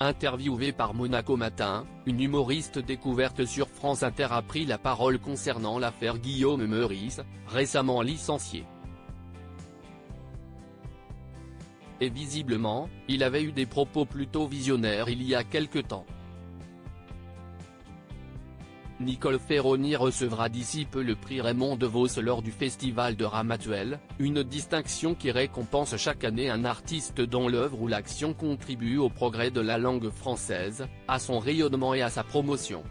Interviewée par Monaco Matin, une humoriste découverte sur France Inter a pris la parole concernant l'affaire Guillaume Meurice, récemment licencié. Et visiblement, il avait eu des propos plutôt visionnaires il y a quelque temps. Nicole Ferroni recevra d'ici peu le prix Raymond DeVos lors du festival de Ramatuel, une distinction qui récompense chaque année un artiste dont l'œuvre ou l'action contribue au progrès de la langue française, à son rayonnement et à sa promotion.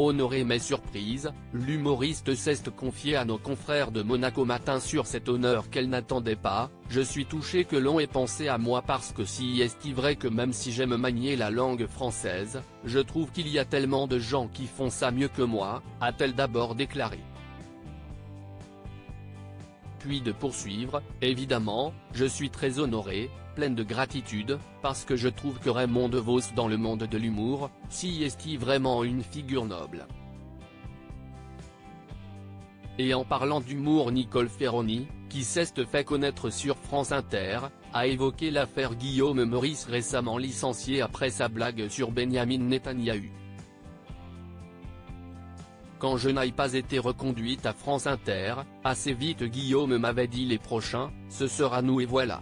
Honoré mais surprise, l'humoriste s'est confié à nos confrères de Monaco Matin sur cet honneur qu'elle n'attendait pas, je suis touché que l'on ait pensé à moi parce que si est vrai que même si j'aime manier la langue française, je trouve qu'il y a tellement de gens qui font ça mieux que moi, a-t-elle d'abord déclaré de poursuivre, évidemment, je suis très honoré, pleine de gratitude, parce que je trouve que Raymond DeVos dans le monde de l'humour, si est vraiment une figure noble. Et en parlant d'humour Nicole Ferroni, qui s'est fait connaître sur France Inter, a évoqué l'affaire Guillaume Meurice récemment licencié après sa blague sur Benjamin Netanyahu. Quand je n'aille pas été reconduite à France Inter, assez vite Guillaume m'avait dit les prochains, ce sera nous et voilà.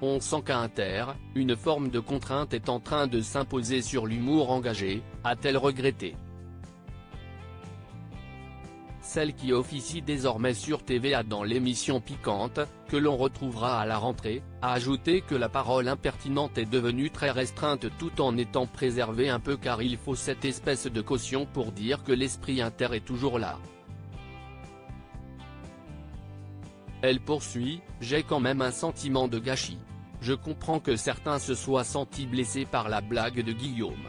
On sent qu'à Inter, une forme de contrainte est en train de s'imposer sur l'humour engagé, a-t-elle regretté celle qui officie désormais sur TVA dans l'émission Piquante, que l'on retrouvera à la rentrée, a ajouté que la parole impertinente est devenue très restreinte tout en étant préservée un peu car il faut cette espèce de caution pour dire que l'esprit inter est toujours là. Elle poursuit, j'ai quand même un sentiment de gâchis. Je comprends que certains se soient sentis blessés par la blague de Guillaume.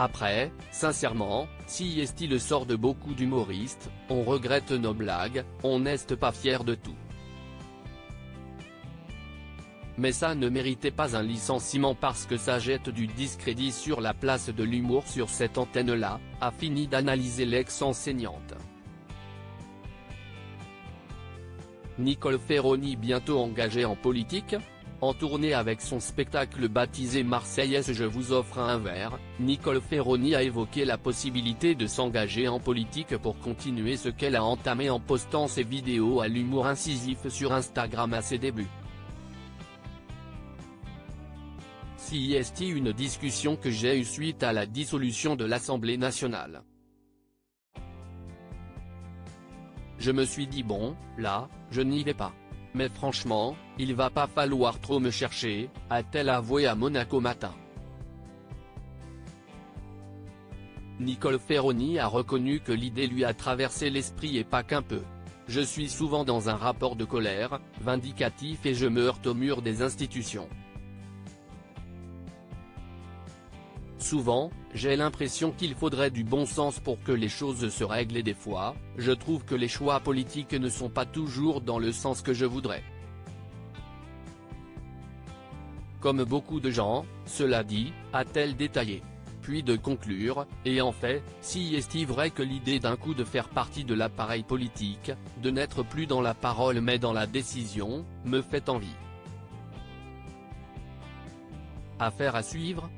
Après, sincèrement, si est le sort de beaucoup d'humoristes, on regrette nos blagues, on n'est pas fier de tout. Mais ça ne méritait pas un licenciement parce que ça jette du discrédit sur la place de l'humour sur cette antenne-là, a fini d'analyser l'ex-enseignante. Nicole Ferroni bientôt engagée en politique en tournée avec son spectacle baptisé Marseillaise Je vous offre un verre, Nicole Ferroni a évoqué la possibilité de s'engager en politique pour continuer ce qu'elle a entamé en postant ses vidéos à l'humour incisif sur Instagram à ses débuts. Si est une discussion que j'ai eue suite à la dissolution de l'Assemblée nationale? Je me suis dit bon, là, je n'y vais pas. Mais franchement, il va pas falloir trop me chercher, a-t-elle avoué à Monaco Matin. Nicole Ferroni a reconnu que l'idée lui a traversé l'esprit et pas qu'un peu. Je suis souvent dans un rapport de colère, vindicatif et je me heurte au mur des institutions. Souvent, j'ai l'impression qu'il faudrait du bon sens pour que les choses se règlent et des fois, je trouve que les choix politiques ne sont pas toujours dans le sens que je voudrais. Comme beaucoup de gens, cela dit, a-t-elle détaillé. Puis de conclure, et en fait, si est-il vrai que l'idée d'un coup de faire partie de l'appareil politique, de n'être plus dans la parole mais dans la décision, me fait envie. Affaire à suivre,